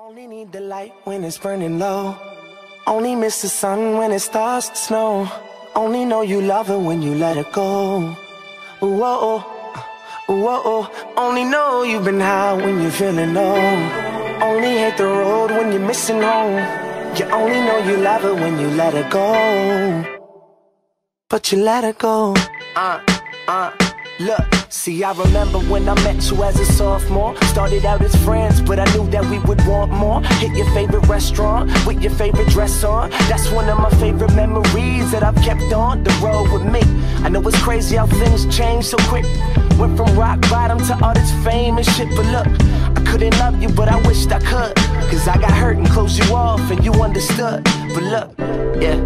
only need the light when it's burning low. Only miss the sun when it starts to snow. Only know you love her when you let her go. Whoa, whoa. Only know you've been high when you're feeling low. Only hate the road when you're missing home. You only know you love her when you let her go. But you let her go. Uh, uh. Look, see, I remember when I met you as a sophomore. Started out as friends, but I knew that we would want more. Hit your favorite restaurant with your favorite dress on. That's one of my favorite memories that I've kept on the road with me. I know it's crazy how things change so quick. Went from rock bottom to all this fame and shit, but look, I couldn't love you, but I could. I got hurt and closed you off, and you understood. But look, yeah,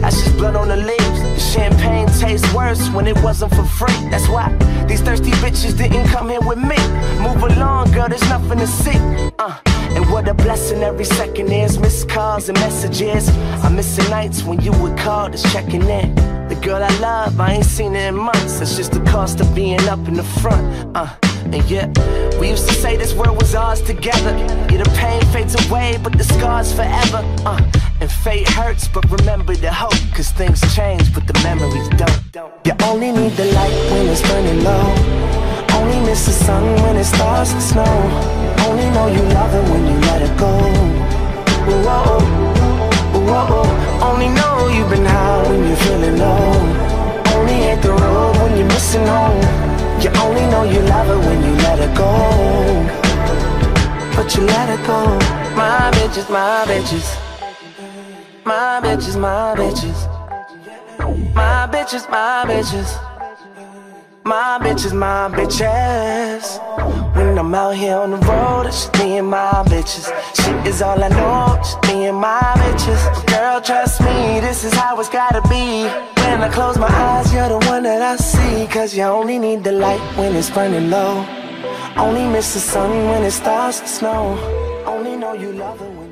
that's just blood on the leaves. The champagne tastes worse when it wasn't for free. That's why these thirsty bitches didn't come here with me. Move along, girl, there's nothing to see. Uh, and what a blessing every second is. Missed calls and messages. I'm missing nights when you would call, just checking in. The girl I love, I ain't seen her in months. That's just the cost of being up in the front. Uh, and yeah, we used to say this world was ours together. Yeah, the pain fades away, but the scars forever. Uh, and fate hurts, but remember the hope. Cause things change, but the memories don't. You only need the light when it's burning low. Only miss the sun when it starts to snow. Only know you love it when you let it go. Her go. My bitches, my bitches. My bitches, my bitches. My bitches, my bitches. My bitches, my bitches. When I'm out here on the road, it's just me and my bitches. Shit is all I know, just me and my bitches. Girl, trust me, this is how it's gotta be. When I close my eyes, you're the one that I see. Cause you only need the light when it's burning low. Only miss the sun when it starts to snow. Only know you love her.